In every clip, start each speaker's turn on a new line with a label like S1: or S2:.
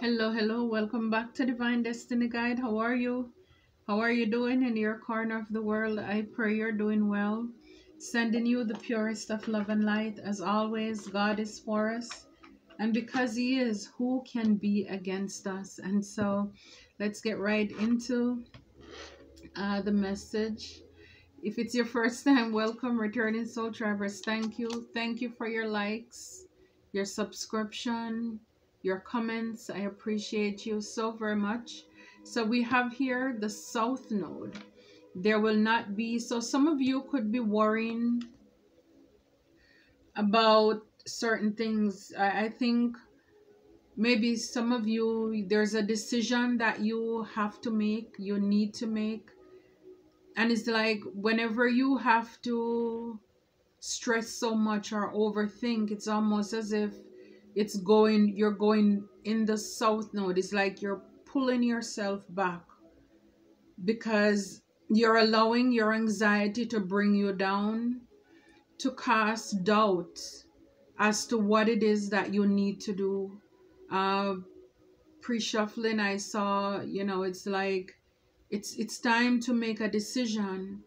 S1: Hello, hello. Welcome back to Divine Destiny Guide. How are you? How are you doing in your corner of the world? I pray you're doing well. Sending you the purest of love and light. As always, God is for us. And because He is, who can be against us? And so let's get right into uh, the message. If it's your first time, welcome, returning soul tribers. Thank you. Thank you for your likes, your subscription, your comments. I appreciate you so very much. So we have here the south node. There will not be, so some of you could be worrying about certain things. I, think maybe some of you, there's a decision that you have to make, you need to make. And it's like whenever you have to stress so much or overthink, it's almost as if it's going you're going in the south node it's like you're pulling yourself back because you're allowing your anxiety to bring you down to cast doubt as to what it is that you need to do. Uh pre-shuffling i saw you know it's like it's it's time to make a decision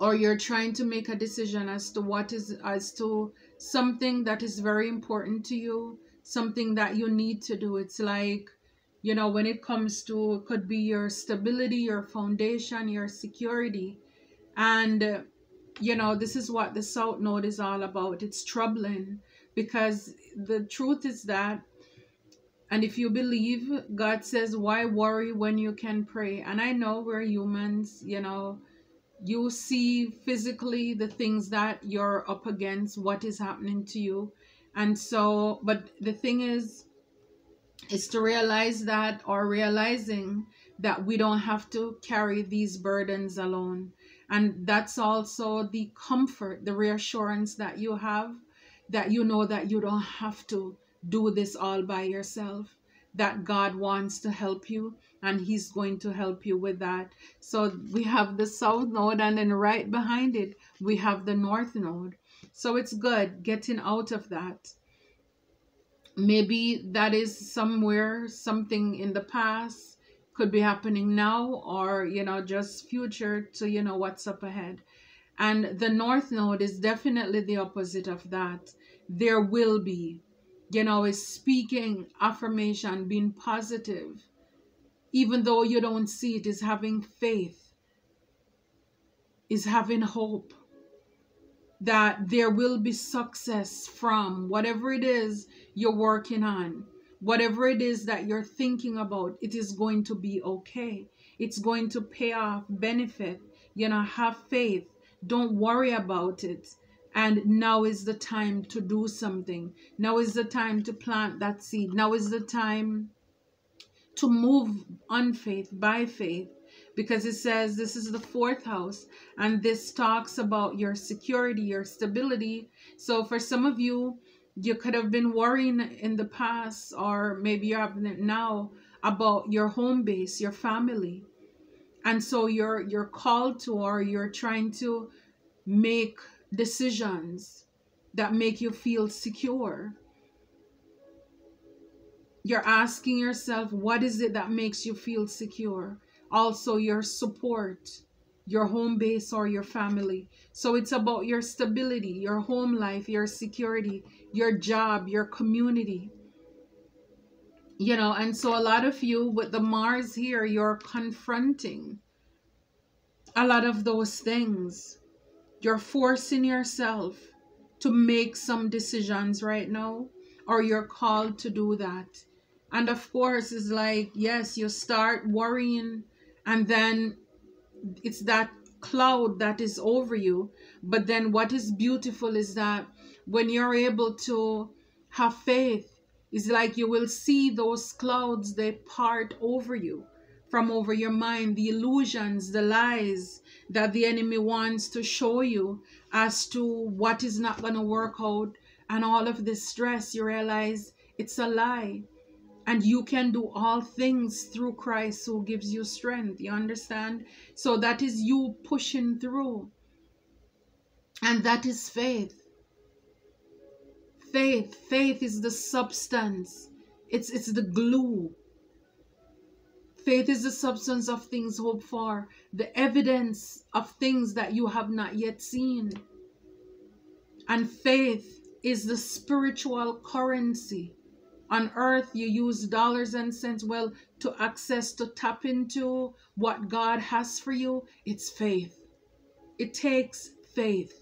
S1: or you're trying to make a decision as to what is as to something that is very important to you, something that you need to do. It's like, you know, when it comes to, it could be your stability, your foundation, your security. And, you know, this is what the South Node is all about. It's troubling because the truth is that, and if you believe, God says, why worry when you can pray? And I know we're humans, you know, you see physically the things that you're up against, what is happening to you. And so, but the thing is, is to realize that or realizing that we don't have to carry these burdens alone. And that's also the comfort, the reassurance that you have that you know that you don't have to do this all by yourself, that God wants to help you and he's going to help you with that. So we have the south node and then right behind it, we have the north node. So it's good getting out of that. Maybe that is somewhere, something in the past could be happening now or, you know, just future to, you know, what's up ahead. And the north node is definitely the opposite of that. There will be, you know, is speaking affirmation, being positive even though you don't see it, is having faith, is having hope that there will be success from whatever it is you're working on, whatever it is that you're thinking about, it is going to be okay. It's going to pay off, benefit. You know, have faith. Don't worry about it. And now is the time to do something. Now is the time to plant that seed. Now is the time to move on faith by faith because it says this is the fourth house and this talks about your security, your stability. So for some of you, you could have been worrying in the past or maybe you're having it now about your home base, your family. And so you're you're called to or you're trying to make decisions that make you feel secure you're asking yourself, what is it that makes you feel secure? Also, your support, your home base or your family. So it's about your stability, your home life, your security, your job, your community. You know, and so a lot of you with the Mars here, you're confronting a lot of those things. You're forcing yourself to make some decisions right now, or you're called to do that and of course, it's like, yes, you start worrying, and then it's that cloud that is over you. But then what is beautiful is that when you're able to have faith, it's like you will see those clouds, they part over you from over your mind, the illusions, the lies that the enemy wants to show you as to what is not going to work out, and all of this stress, you realize it's a lie and you can do all things through Christ who gives you strength. You understand? So that is you pushing through. And that is faith. Faith. Faith is the substance. It's it's the glue. Faith is the substance of things hoped for, the evidence of things that you have not yet seen. And faith is the spiritual currency. On earth, you use dollars and cents. Well, to access, to tap into what God has for you, it's faith. It takes faith.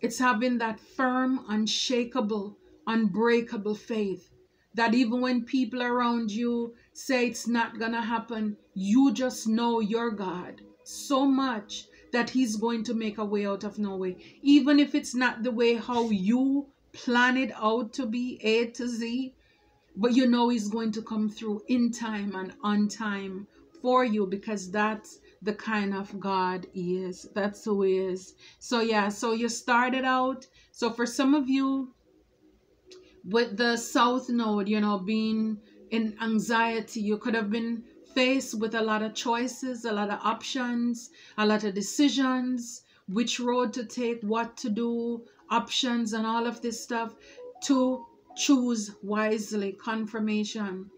S1: It's having that firm, unshakable, unbreakable faith that even when people around you say it's not gonna happen, you just know your God so much that He's going to make a way out of no way. Even if it's not the way how you plan it out to be A to Z, but you know He's going to come through in time and on time for you because that's the kind of God He is. That's who He is. So, yeah, so you started out. So, for some of you, with the South Node, you know, being in anxiety, you could have been faced with a lot of choices, a lot of options, a lot of decisions, which road to take, what to do, options, and all of this stuff to choose wisely, confirmation.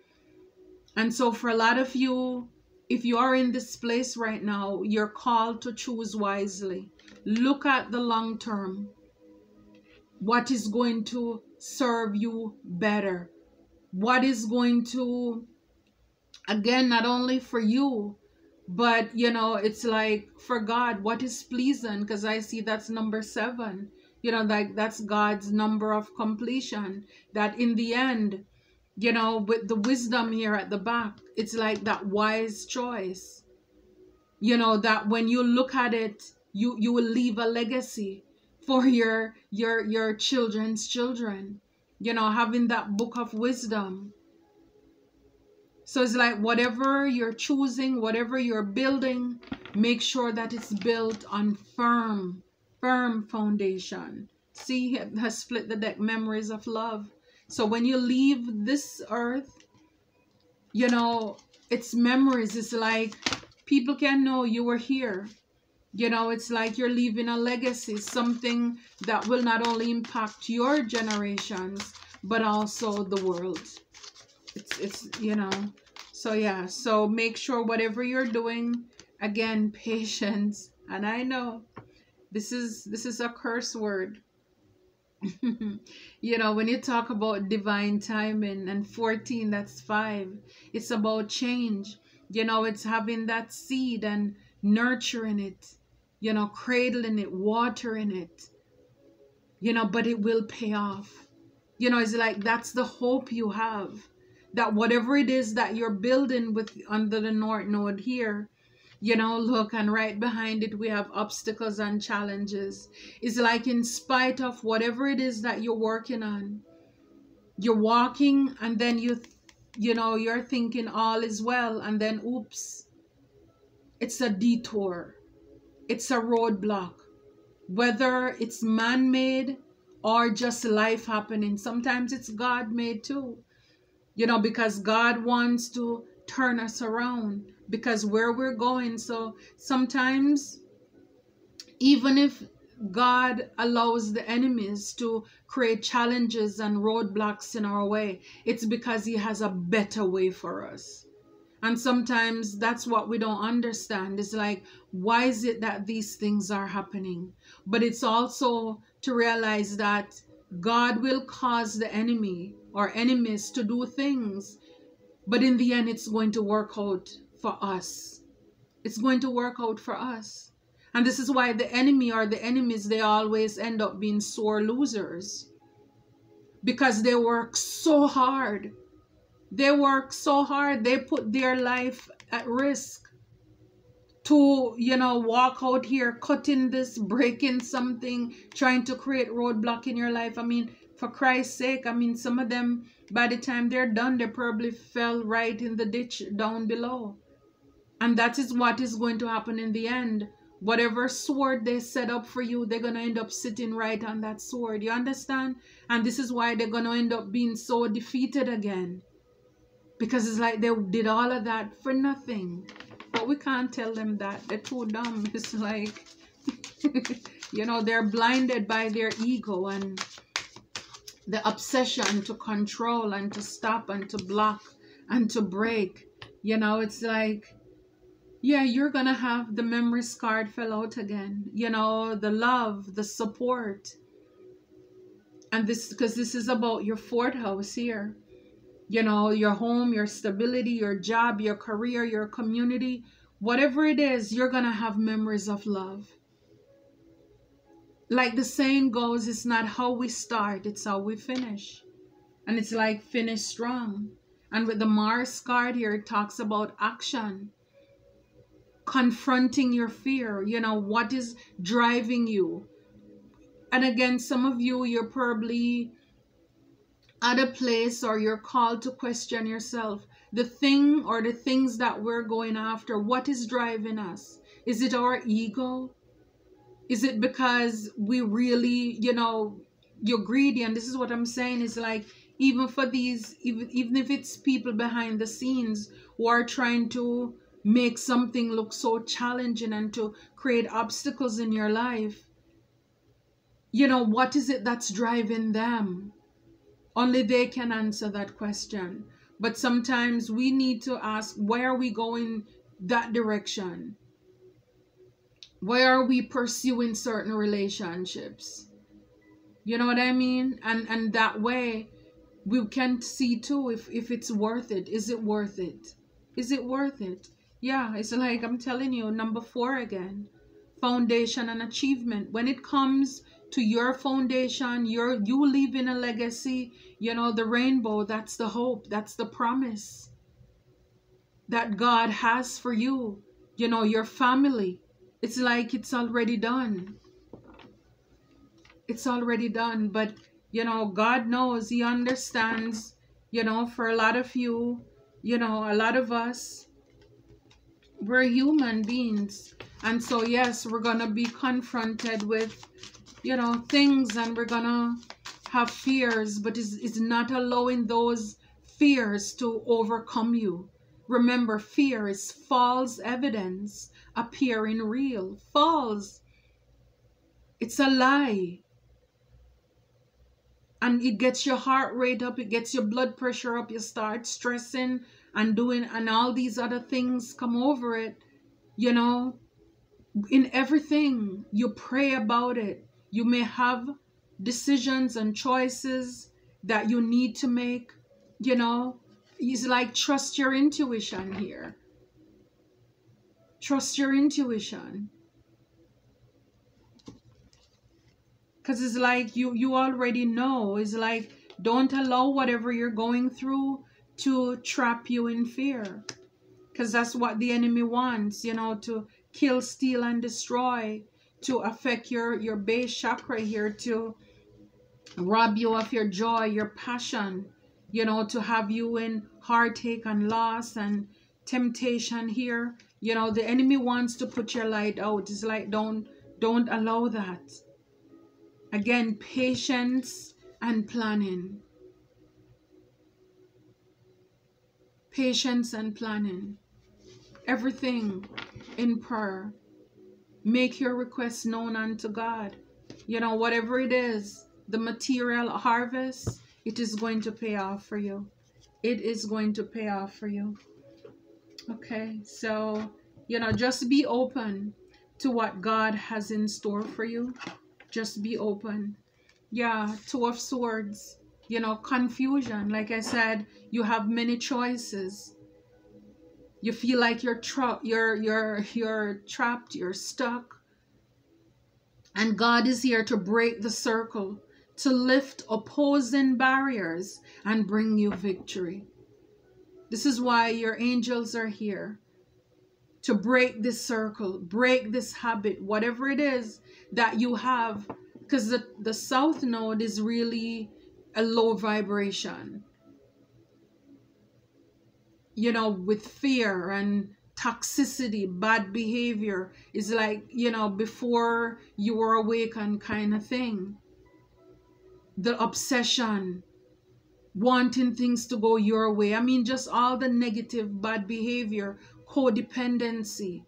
S1: And so, for a lot of you, if you are in this place right now, you're called to choose wisely. Look at the long term. What is going to serve you better? What is going to, again, not only for you, but you know, it's like for God, what is pleasing? Because I see that's number seven. You know, like that's God's number of completion. That in the end, you know, with the wisdom here at the back, it's like that wise choice. You know, that when you look at it, you you will leave a legacy for your your your children's children. You know, having that book of wisdom. So it's like whatever you're choosing, whatever you're building, make sure that it's built on firm, firm foundation. See, has split the deck memories of love so when you leave this earth, you know, it's memories. It's like people can know you were here. You know, it's like you're leaving a legacy, something that will not only impact your generations, but also the world. It's, it's, you know, so yeah, so make sure whatever you're doing, again, patience. And I know this is, this is a curse word you know, when you talk about divine timing and 14, that's five, it's about change. You know, it's having that seed and nurturing it, you know, cradling it, watering it, you know, but it will pay off. You know, it's like that's the hope you have that whatever it is that you're building with under the North Node here, you know look and right behind it we have obstacles and challenges it's like in spite of whatever it is that you're working on you're walking and then you you know you're thinking all is well and then oops it's a detour it's a roadblock. Whether it's man-made or just life happening sometimes it's god made too. You know because god wants to turn us around because where we're going. So sometimes even if God allows the enemies to create challenges and roadblocks in our way, it's because He has a better way for us. And sometimes that's what we don't understand. It's like, why is it that these things are happening? But it's also to realize that God will cause the enemy or enemies to do things, but in the end, it's going to work out for us. It's going to work out for us. And this is why the enemy or the enemies, they always end up being sore losers. Because they work so hard. They work so hard. They put their life at risk to, you know, walk out here, cutting this, breaking something, trying to create roadblock in your life. I mean, for Christ's sake, I mean, some of them, by the time they're done, they probably fell right in the ditch down below. And that is what is going to happen in the end. Whatever sword they set up for you, they're going to end up sitting right on that sword. You understand? And this is why they're going to end up being so defeated again. Because it's like they did all of that for nothing. But we can't tell them that. They're too dumb. It's like, you know, they're blinded by their ego and the obsession to control and to stop and to block and to break. You know, it's like, yeah, you're going to have the memory card fill out again. You know, the love, the support. And this, because this is about your fourth house here. You know, your home, your stability, your job, your career, your community, whatever it is, you're going to have memories of love like the saying goes, it's not how we start, it's how we finish. And it's like finish strong. And with the Mars card here, it talks about action, confronting your fear. You know, what is driving you? And again, some of you, you're probably at a place or you're called to question yourself. The thing or the things that we're going after, what is driving us? Is it our ego? Is it because we really, you know, you're greedy? And this is what I'm saying is like, even for these, even, even if it's people behind the scenes who are trying to make something look so challenging and to create obstacles in your life, you know, what is it that's driving them? Only they can answer that question. But sometimes we need to ask, why are we going that direction? why are we pursuing certain relationships? You know what i mean? And and that way we can see too if if it's worth it. Is it worth it? Is it worth it? Yeah it's like i'm telling you number four again foundation and achievement. When it comes to your foundation your you leaving a legacy you know the rainbow that's the hope that's the promise that god has for you you know your family it's like it's already done. It's already done. But, you know, God knows, He understands, you know, for a lot of you, you know, a lot of us, we're human beings. And so, yes, we're to be confronted with, you know, things and we're going to have fears, but it's, it's not allowing those fears to overcome you. Remember, fear is false evidence appearing real. False. It's a lie. And it gets your heart rate up, it gets your blood pressure up, you start stressing and doing, and all these other things come over it. You know, in everything, you pray about it. You may have decisions and choices that you need to make, you know. It's like trust your intuition here. Trust your intuition. Because it's like you, you already know. It's like don't allow whatever you're going through to trap you in fear. Because that's what the enemy wants, you know, to kill, steal, and destroy, to affect your, your base chakra here, to rob you of your joy, your passion, you know, to have you in heartache and loss and temptation here. You know the enemy wants to put your light out. It's like don't don't allow that. Again patience and planning. Patience and planning. Everything in prayer make your request known unto god you know whatever it is the material harvest it is going to pay off for you it is going to pay off for you Okay, so, you know, just be open to what God has in store for you. Just be open. Yeah, Two of Swords, you know, confusion. Like I said, you have many choices. You feel like you're trapped, you're you're you're trapped, you're stuck. And God is here to break the circle, to lift opposing barriers and bring you victory. This is why your angels are here to break this circle, break this habit, whatever it is that you have. Because the, the south node is really a low vibration. You know, with fear and toxicity, bad behavior is like, you know, before you were awakened kind of thing. The obsession, wanting things to go your way. I mean, just all the negative, bad behavior, codependency.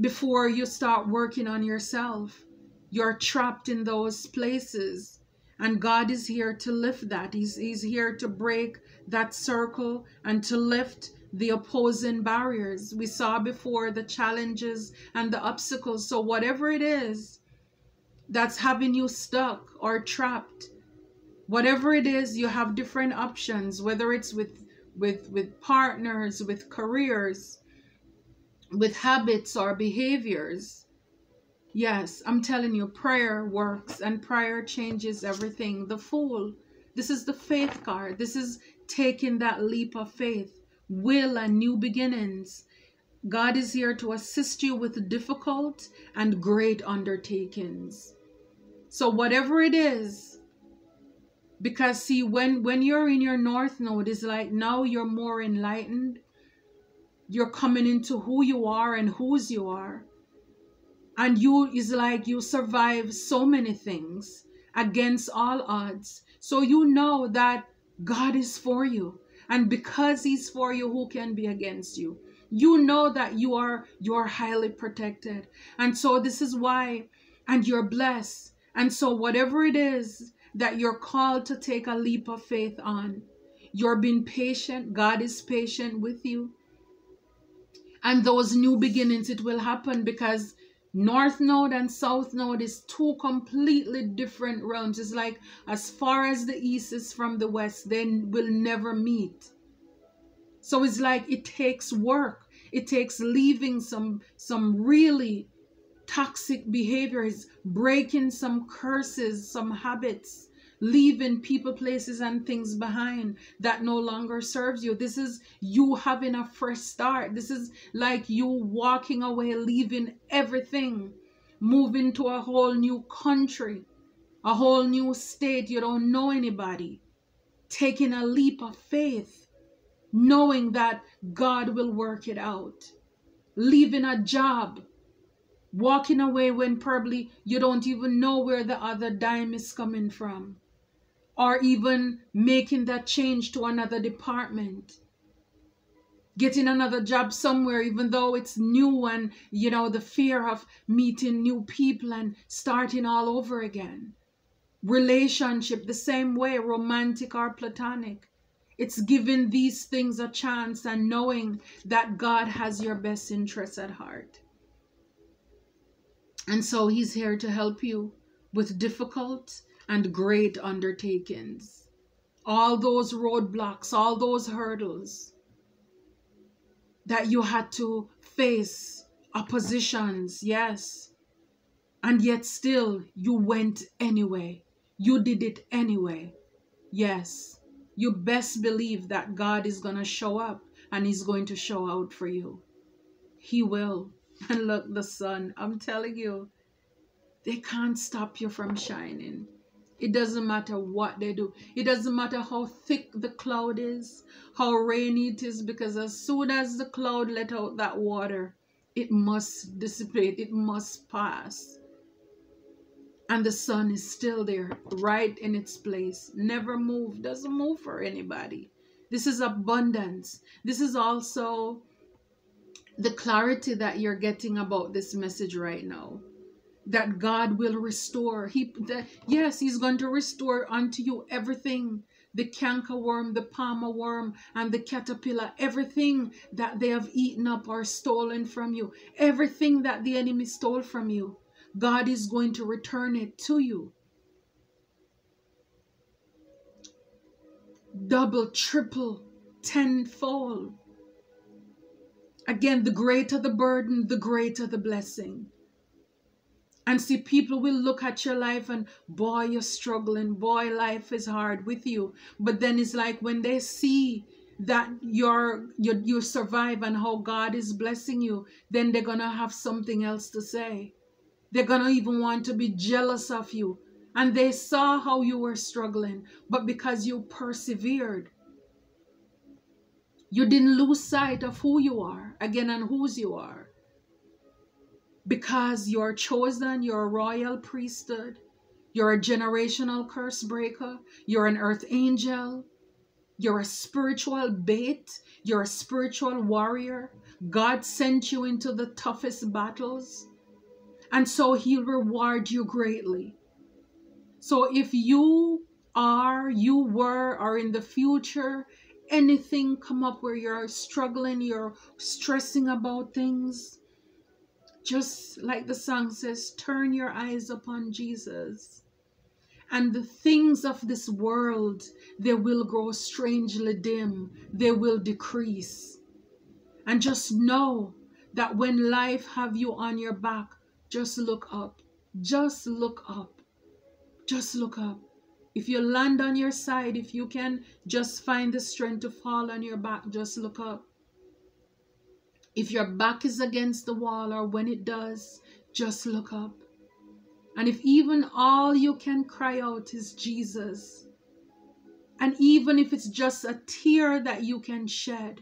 S1: Before you start working on yourself, you're trapped in those places And God is here to lift that. He's, he's here to break that circle and to lift the opposing barriers. We saw before the challenges and the obstacles. So, whatever it is that's having you stuck or trapped, whatever it is, you have different options, whether it's with with with partners, with careers, with habits or behaviors. Yes, I'm telling you, prayer works and prayer changes everything. The fool. This is the faith card. This is taking that leap of faith will, and new beginnings. God is here to assist you with difficult and great undertakings. So whatever it is, because see, when when you're in your north node, it's like now you're more enlightened. You're coming into who you are and whose you are. And you is like you survive so many things against all odds. So you know that God is for you. And because he's for you, who can be against you? You know that you are you are highly protected. And so this is why and you're blessed. And so whatever it is that you're called to take a leap of faith on, you're being patient. God is patient with you. And those new beginnings, it will happen because North Node and South Node is two completely different realms. It's like as far as the East is from the West, they will never meet. So it's like it takes work. It takes leaving some some really toxic behaviors, breaking some curses, some habits, leaving people, places, and things behind that no longer serves you. This is you having a fresh start. This is like you walking away, leaving everything, moving to a whole new country, a whole new state. You don't know anybody. Taking a leap of faith, knowing that God will work it out. Leaving a job, walking away when probably you don't even know where the other dime is coming from or even making that change to another department. Getting another job somewhere even though it's new and you know the fear of meeting new people and starting all over again. Relationship the same way romantic or platonic. It's giving these things a chance and knowing that god has your best interests at heart. And so he's here to help you with difficult and great undertakings. All those roadblocks, all those hurdles that you had to face, oppositions, yes. And yet still you went anyway. You did it anyway. Yes. You best believe that God is going to show up and He's going to show out for you. He will. And look, the sun, I'm telling you, they can't stop you from shining. It doesn't matter what they do. It doesn't matter how thick the cloud is, how rainy it is, because as soon as the cloud let out that water, it must dissipate, it must pass. And the sun is still there, right in its place. Never move, doesn't move for anybody. This is abundance. This is also the clarity that you're getting about this message right now that God will restore. He that yes, He's going to restore unto you everything. The canker worm, the palmer worm, and the caterpillar, everything that they have eaten up or stolen from you, everything that the enemy stole from you, God is going to return it to you. Double, triple, tenfold. Again, the greater the burden, the greater the blessing. And see, people will look at your life and, boy, you're struggling. Boy, life is hard with you. But then it's like when they see that you're, you you survive and how God is blessing you, then they're to have something else to say. They're to even want to be jealous of you. And they saw how you were struggling. But because you persevered, you didn't lose sight of who you are, again, and whose you are because you're chosen, you're a royal priesthood, you're a generational curse breaker, you're an earth angel, you're a spiritual bait, you're a spiritual warrior. God sent you into the toughest battles, and so He'll reward you greatly. So if you are, you were, or in the future, anything come up where you're struggling, you're stressing about things, just like the song says, turn your eyes upon Jesus. And the things of this world, they will grow strangely dim. They will decrease. And just know that when life have you on your back, just look up. Just look up. Just look up. If you land on your side, if you can just find the strength to fall on your back, just look up. If your back is against the wall or when it does, just look up. And if even all you can cry out is Jesus, and even if it's just a tear that you can shed,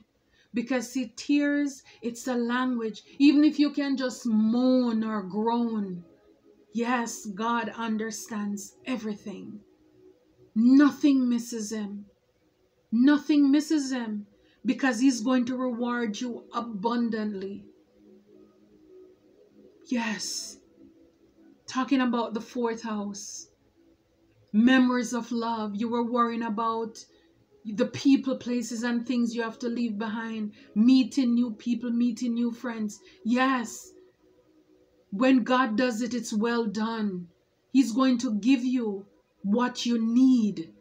S1: because see, tears, it's a language. Even if you can just moan or groan, Yes, God understands everything. Nothing misses him. Nothing misses him because he's going to reward you abundantly. Yes. Talking about the fourth house. Memories of love. You were worrying about the people, places, and things you have to leave behind. Meeting new people, meeting new friends. Yes. When God does it, it's well done. He's going to give you what you need.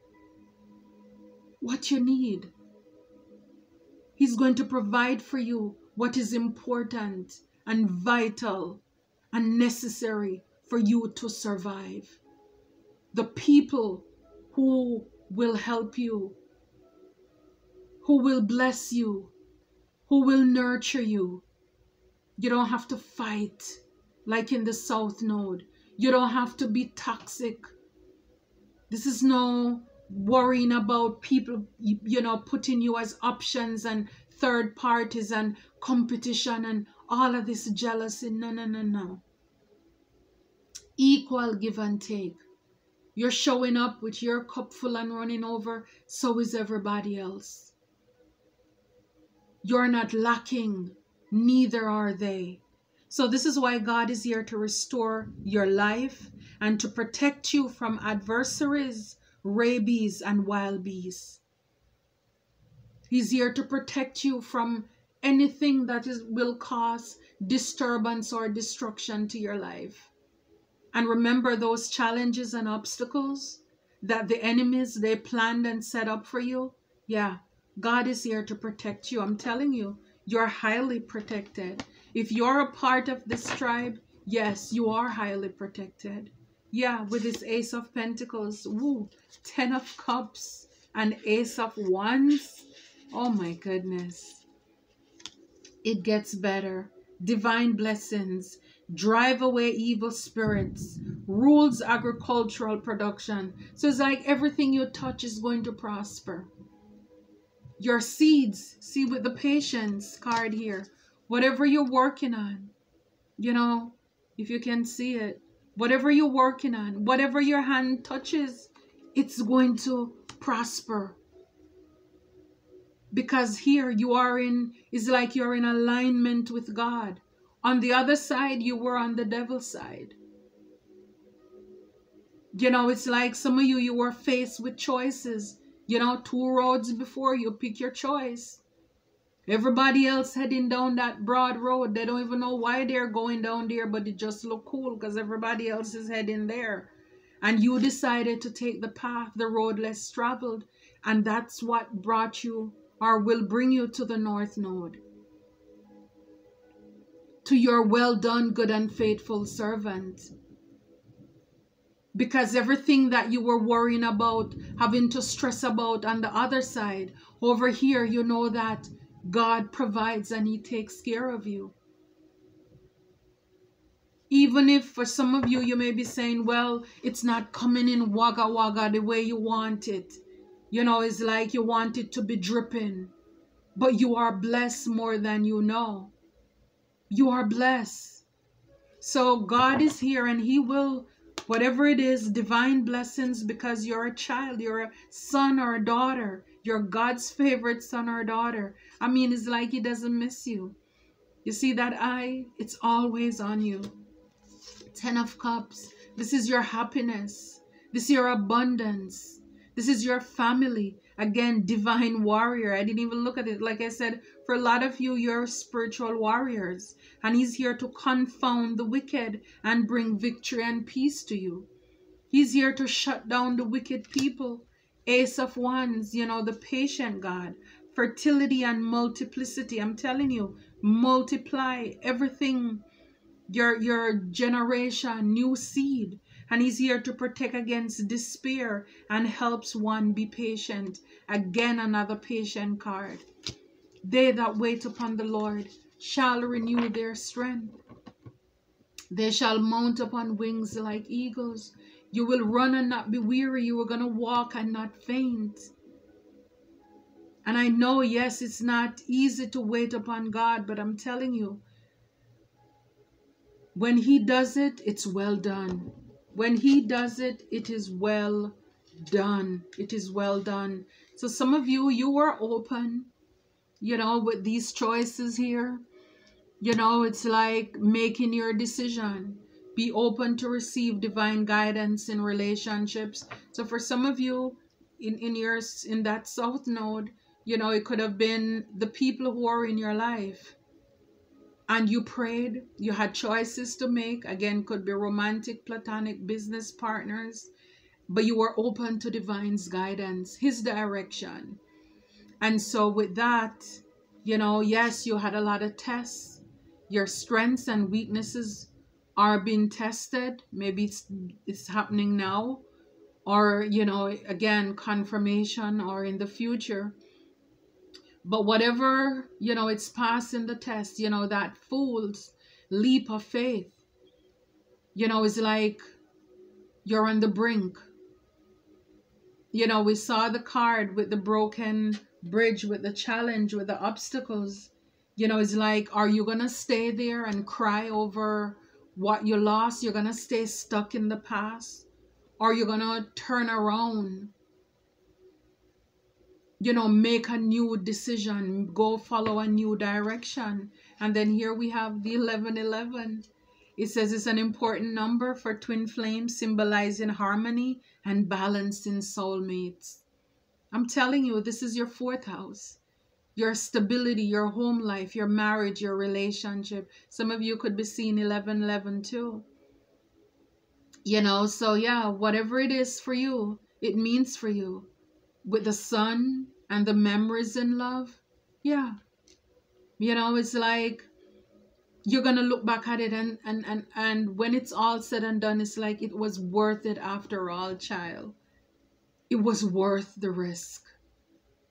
S1: What you need. He's going to provide for you what is important and vital and necessary for you to survive. The people who will help you, who will bless you, who will nurture you. You don't have to fight like in the South Node. You don't have to be toxic. This is no worrying about people, you know, putting you as options and third parties and competition and all of this jealousy. No, no, no, no. Equal give and take. You're showing up with your cup full and running over, so is everybody else. You're not lacking, neither are they. So this is why God is here to restore your life and to protect you from adversaries, rabies, and wild bees. He's here to protect you from anything that is, will cause disturbance or destruction to your life. And remember those challenges and obstacles that the enemies they planned and set up for you? Yeah, God is here to protect you. I'm telling you, you're highly protected. If you're a part of this tribe, yes, you are highly protected. Yeah, with this Ace of Pentacles, woo, Ten of Cups, and Ace of Wands. Oh my goodness. It gets better. Divine blessings. Drive away evil spirits. Rules agricultural production. So it's like everything you touch is going to prosper. Your seeds, see with the patience card here, whatever you're working on, you know, if you can see it, whatever you're working on, whatever your hand touches, it's going to prosper. Because here you are in, is like you're in alignment with God. On the other side, you were on the devil's side. You know, it's like some of you, you were faced with choices. You know, two roads before you, pick your choice. Everybody else heading down that broad road, they don't even know why they're going down there, but it just look cool because everybody else is heading there. And you decided to take the path, the road less traveled. And that's what brought you or will bring you to the North Node. To your well done, good and faithful servant. Because everything that you were worrying about, having to stress about on the other side, over here, you know that God provides and He takes care of you. Even if for some of you, you may be saying, well, it's not coming in wagga wagga the way you want it. You know, it's like you want it to be dripping. But you are blessed more than you know. You are blessed. So God is here and He will, whatever it is, divine blessings because you're a child, you're a son or a daughter. You're God's favorite son or daughter. I mean, it's like He doesn't miss you. You see that eye? It's always on you. Ten of Cups. This is your happiness. This is your abundance. This is your family. Again, divine warrior. I didn't even look at it. Like I said, for a lot of you, you're spiritual warriors. And he's here to confound the wicked and bring victory and peace to you. He's here to shut down the wicked people. Ace of Wands, you know, the patient God. Fertility and multiplicity. I'm telling you, multiply everything. Your, your generation, new seed and he's here to protect against despair and helps one be patient. Again, another patient card. They that wait upon the Lord shall renew their strength. They shall mount upon wings like eagles. You will run and not be weary. You are going to walk and not faint. And I know, yes, it's not easy to wait upon God, but I'm telling you, when He does it, it's well done. When he does it, it is well done. It is well done. So some of you, you are open, you know, with these choices here. You know, it's like making your decision. Be open to receive divine guidance in relationships. So for some of you in, in your in that south node, you know, it could have been the people who are in your life and you prayed, you had choices to make. Again, could be romantic, platonic, business partners, but you were open to divine's guidance, his direction. And so, with that, you know, yes, you had a lot of tests. Your strengths and weaknesses are being tested. Maybe it's, it's happening now, or, you know, again, confirmation or in the future. But whatever, you know, it's passing the test, you know, that fool's leap of faith, you know, is like you're on the brink. You know, we saw the card with the broken bridge, with the challenge, with the obstacles. You know, it's like, are you going to stay there and cry over what you lost? You're going to stay stuck in the past? Or you're going to turn around you know, make a new decision, go follow a new direction. And then here we have the 1111. It says it's an important number for twin flames, symbolizing harmony and balance in soulmates. I'm telling you, this is your fourth house. Your stability, your home life, your marriage, your relationship. Some of you could be seeing 1111 too. You know, so yeah, whatever it is for you, it means for you with the sun and the memories in love, yeah. You know, it's like you're gonna look back at it and and and and when it's all said and done, it's like it was worth it after all, child. It was worth the risk.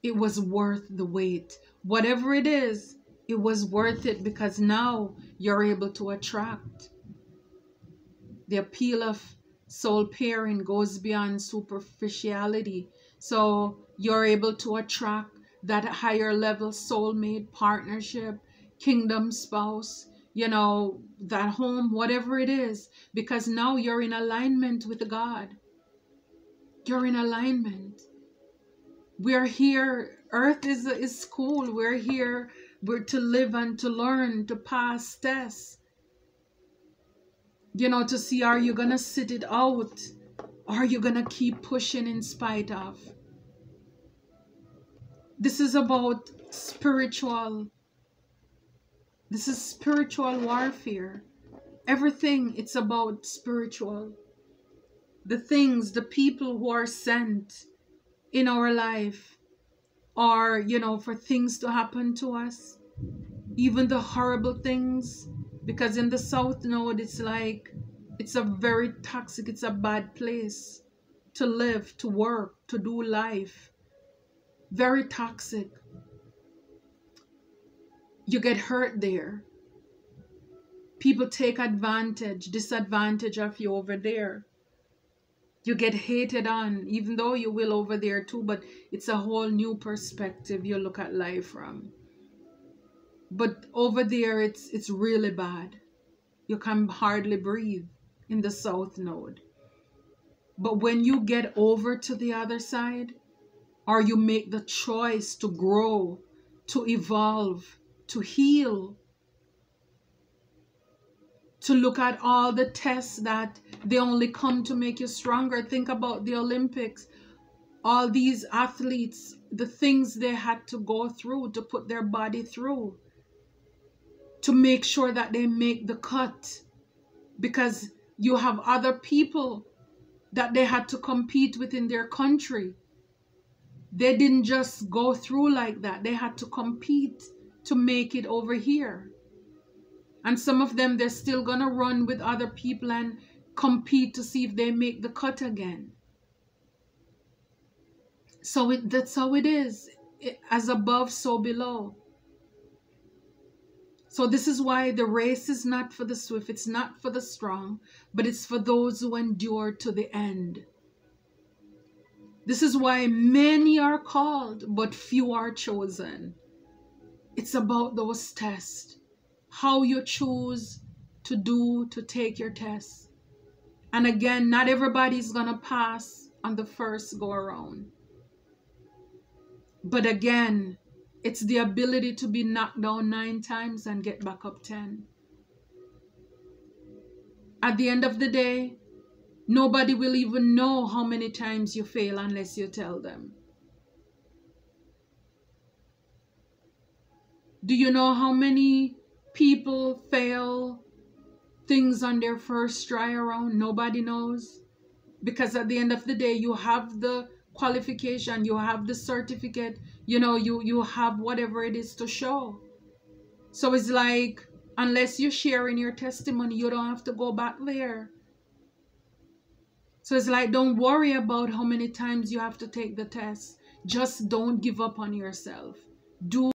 S1: It was worth the wait. Whatever it is, it was worth it because now you're able to attract. The appeal of soul pairing goes beyond superficiality so you're able to attract that higher level soulmate partnership, kingdom spouse, you know, that home, whatever it is, because now you're in alignment with God. You're in alignment. We're here. Earth is, is school. We're here. We're to live and to learn, to pass tests. You know, to see are you to sit it out? Are you to keep pushing in spite of? This is about spiritual. This is spiritual warfare. Everything, it's about spiritual. The things, the people who are sent in our life are, you know, for things to happen to us. Even the horrible things. Because in the South Node, it's like it's a very toxic, it's a bad place to live, to work, to do life. Very toxic. You get hurt there. People take advantage, disadvantage of you over there. You get hated on, even though you will over there too, but it's a whole new perspective you look at life from. But over there, it's it's really bad. You can hardly breathe in the south node. But when you get over to the other side, or you make the choice to grow, to evolve, to heal, to look at all the tests that they only come to make you stronger. Think about the Olympics. All these athletes, the things they had to go through to put their body through to make sure that they make the cut because you have other people that they had to compete with in their country. They didn't just go through like that. They had to compete to make it over here. And some of them, they're still going to run with other people and compete to see if they make the cut again. So it, that's how it is. It, as above, so below. So this is why the race is not for the swift, it's not for the strong, but it's for those who endure to the end. This is why many are called, but few are chosen. It's about those tests, how you choose to do, to take your tests. And again, not everybody's going to pass on the first go around. But again, it's the ability to be knocked down nine times and get back up ten. At the end of the day, nobody will even know how many times you fail unless you tell them. Do you know how many people fail things on their first try around? Nobody knows. Because at the end of the day, you have the qualification, you have the certificate, you know, you, you have whatever it is to show. So it's like, unless you're sharing your testimony, you don't have to go back there. So it's like, don't worry about how many times you have to take the test. Just don't give up on yourself. Do